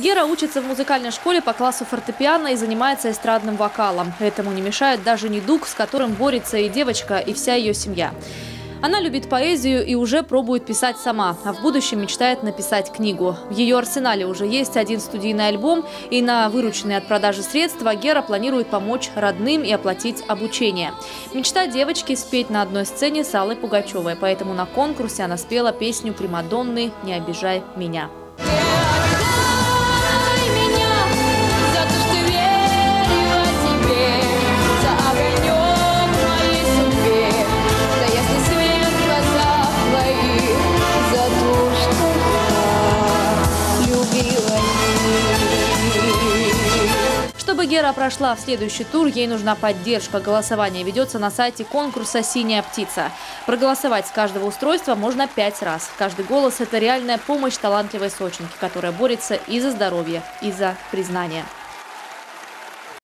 Гера учится в музыкальной школе по классу фортепиано и занимается эстрадным вокалом. Этому не мешает даже недуг, с которым борется и девочка, и вся ее семья. Она любит поэзию и уже пробует писать сама, а в будущем мечтает написать книгу. В ее арсенале уже есть один студийный альбом, и на вырученные от продажи средства Гера планирует помочь родным и оплатить обучение. Мечта девочки – спеть на одной сцене с Аллой Пугачевой, поэтому на конкурсе она спела песню «Примадонны. Не обижай меня». Чтобы Гера прошла в следующий тур, ей нужна поддержка. Голосование ведется на сайте конкурса «Синяя птица». Проголосовать с каждого устройства можно пять раз. Каждый голос – это реальная помощь талантливой сочинке, которая борется и за здоровье, и за признание.